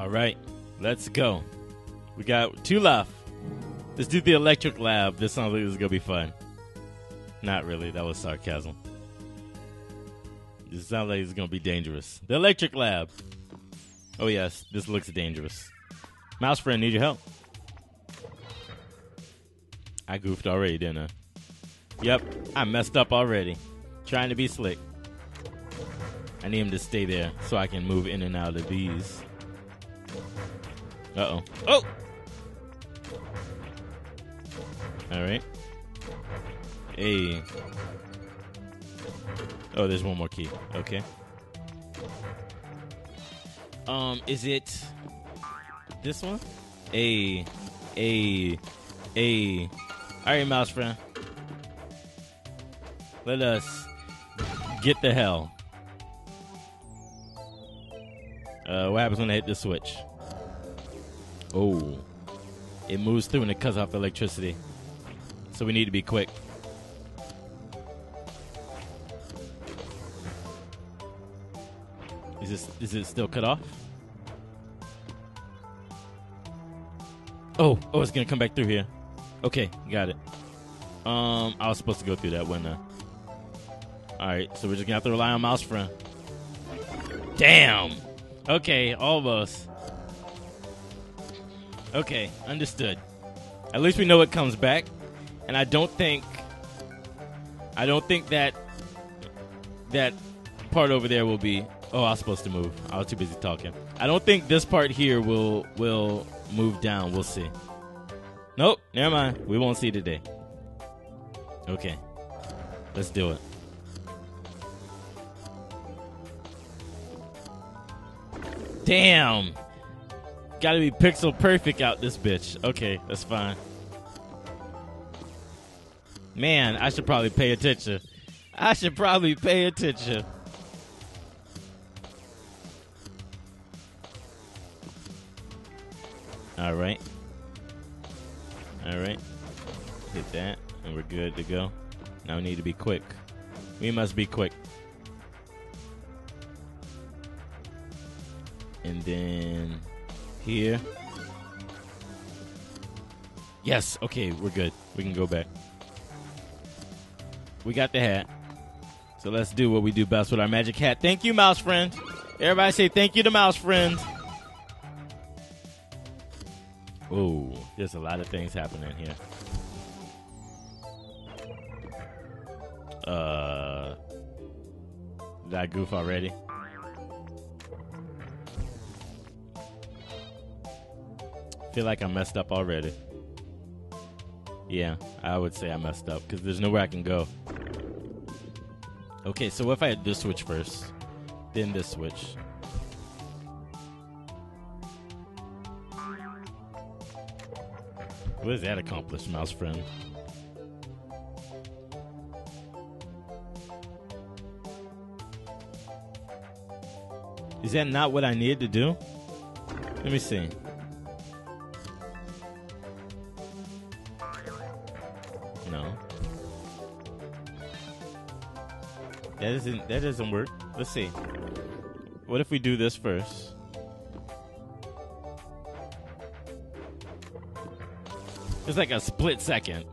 All right, let's go. We got two left. Let's do the electric lab. This sounds like this is gonna be fun. Not really. That was sarcasm. This sounds like it's gonna be dangerous. The electric lab. Oh yes, this looks dangerous. Mouse friend, need your help. I goofed already, didn't I? Yep, I messed up already. Trying to be slick. I need him to stay there so I can move in and out of these. Uh oh. Oh! Alright. Hey. Oh, there's one more key. Okay. Um, is it this one? A, a, a. All right, mouse friend. Let us get the hell. Uh, what happens when I hit the switch? Oh, it moves through and it cuts off electricity. So we need to be quick. Is this is it still cut off? Oh, oh, it's gonna come back through here. Okay, got it. Um, I was supposed to go through that window. All right, so we're just gonna have to rely on mouse friend. Damn. Okay, almost. Okay, understood. At least we know it comes back, and I don't think, I don't think that that part over there will be. Oh, I was supposed to move. I was too busy talking. I don't think this part here will will move down. We'll see. Nope, never mind. We won't see today. Okay, let's do it. Damn. Gotta be pixel perfect out this bitch. Okay, that's fine. Man, I should probably pay attention. I should probably pay attention. All right. All right. Hit that, and we're good to go. Now we need to be quick. We must be quick. And then here. Yes, okay, we're good. We can go back. We got the hat. So let's do what we do best with our magic hat. Thank you, mouse friend. Everybody say thank you to mouse friend. Oh, there's a lot of things happening here. Uh, did I goof already? Feel like I messed up already. Yeah, I would say I messed up because there's nowhere I can go. Okay, so what if I had this switch first, then this switch? What does that accomplish, mouse friend? Is that not what I needed to do? Let me see. That doesn't that doesn't work. Let's see. What if we do this first? It's like a split second.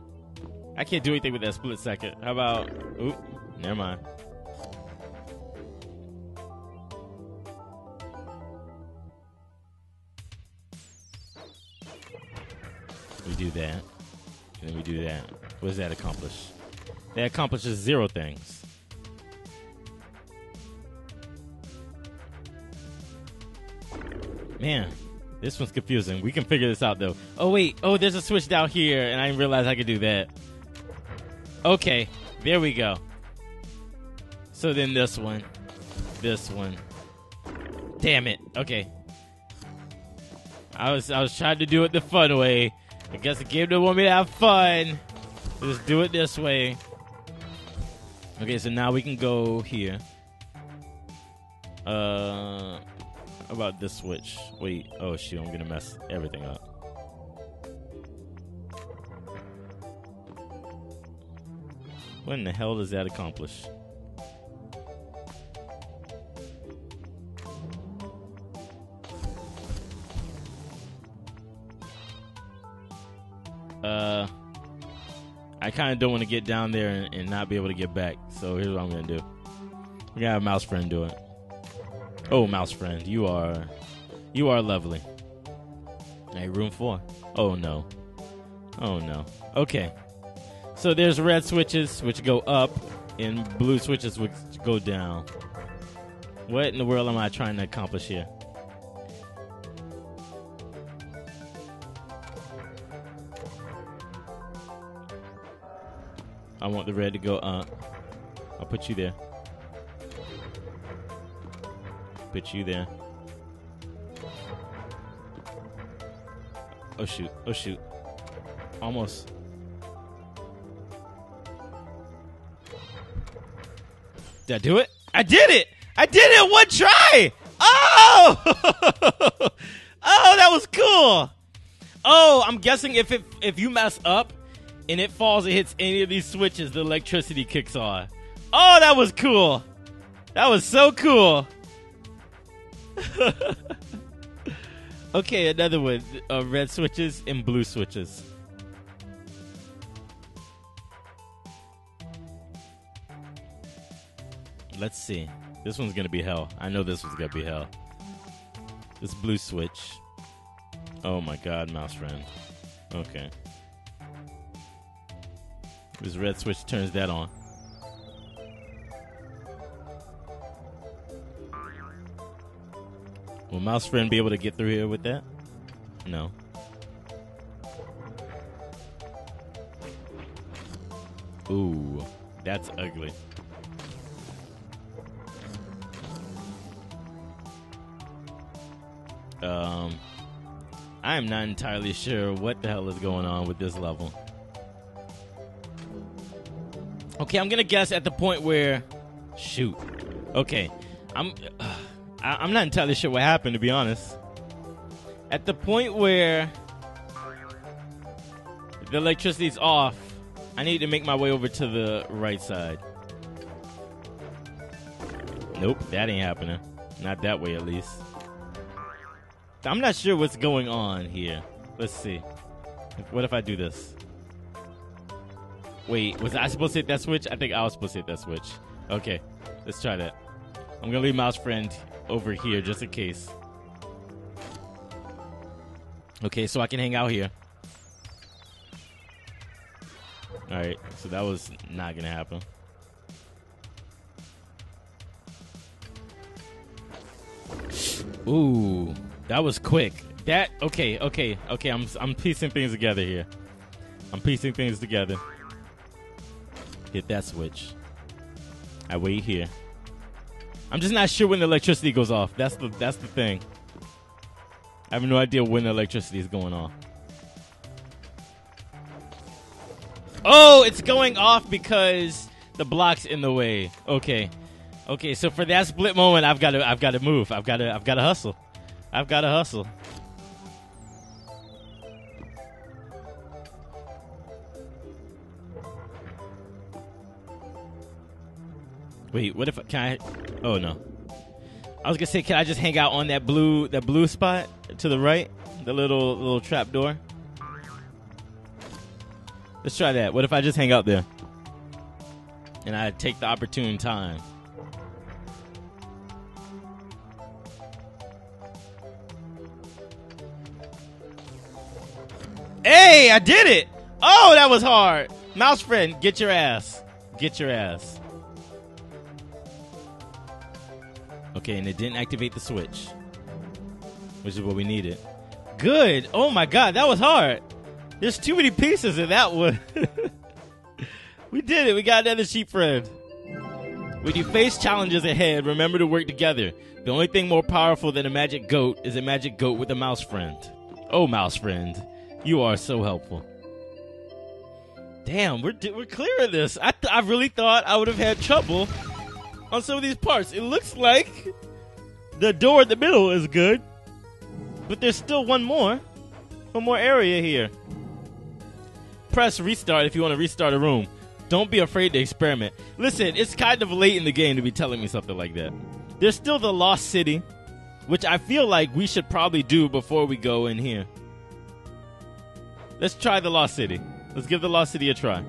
I can't do anything with that split second. How about oop, never mind. We do that. And then we do that. What does that accomplish? That accomplishes zero things. Man, this one's confusing. We can figure this out though. Oh wait, oh there's a switch down here, and I didn't realize I could do that. Okay, there we go. So then this one, this one. Damn it. Okay. I was I was trying to do it the fun way. I guess the game didn't want me to have fun. Let's do it this way. Okay, so now we can go here. Uh, about this switch. Wait, oh shoot, I'm gonna mess everything up. What in the hell does that accomplish? Uh, I kind of don't want to get down there and, and, not be able to get back. So here's what I'm gonna do. We got a mouse friend do it. Oh, mouse friend, you are, you are lovely. Hey, room four. Oh no. Oh no. Okay. So there's red switches which go up, and blue switches which go down. What in the world am I trying to accomplish here? I want the red to go up. I'll put you there. Put you there. Oh shoot. Oh shoot. Almost. Did I do it? I did it! I did it one try! Oh! oh, that was cool! Oh, I'm guessing if it if you mess up and it falls and hits any of these switches, the electricity kicks on. Oh, that was cool! That was so cool! okay, another one. Uh, red switches and blue switches. Let's see. This one's gonna be hell. I know this one's gonna be hell. This blue switch. Oh my god, mouse friend. Okay. This red switch turns that on. Will mouse friend be able to get through here with that? No. Ooh, that's ugly. Um, I am not entirely sure what the hell is going on with this level. Okay, I'm gonna guess at the point where, shoot. Okay, I'm, uh, I, am not entirely sure what happened to be honest. At the point where the electricity's off, I need to make my way over to the right side. Nope, that ain't happening. Not that way, at least. I'm not sure what's going on here. Let's see. What if I do this? Wait, was I supposed to hit that switch? I think I was supposed to hit that switch. Okay, let's try that. I'm gonna leave mouse friend over here just in case. Okay, so I can hang out here. Alright, so that was not gonna happen. Ooh. That was quick. That okay, okay, okay. I'm I'm piecing things together here. I'm piecing things together. Hit that switch. I wait here. I'm just not sure when the electricity goes off. That's the that's the thing. I have no idea when the electricity is going off. Oh, it's going off because the block's in the way. Okay. Okay, so for that split moment I've got to I've got to move. I've got to I've got to hustle. I've got to hustle. Wait, what if I, can I? Oh no, I was gonna say, can I just hang out on that blue that blue spot to the right, the little little trap door? Let's try that. What if I just hang out there and I take the opportune time? Hey, I did it! Oh, that was hard. Mouse friend, get your ass. Get your ass. Okay, and it didn't activate the switch, which is what we needed. Good. Oh my god, that was hard. There's too many pieces in that one. we did it. We got another sheep friend. When you face challenges ahead, remember to work together. The only thing more powerful than a magic goat is a magic goat with a mouse friend. Oh, mouse friend. You are so helpful. Damn, we're we're clear of this. I I really thought I would have had trouble on some of these parts. It looks like the door in the middle is good, but there's still one more, one more area here. Press restart if you want to restart a room. Don't be afraid to experiment. Listen, it's kind of late in the game to be telling me something like that. There's still the Lost City, which I feel like we should probably do before we go in here. Let's try the Lost City. Let's give the Lost City a try.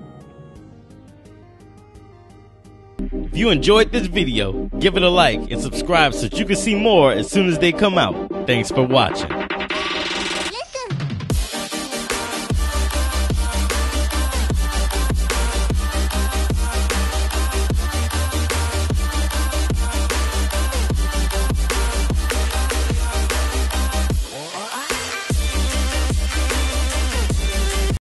If you enjoyed this video, give it a like and subscribe so you can see more as soon as they come out. Thanks for watching.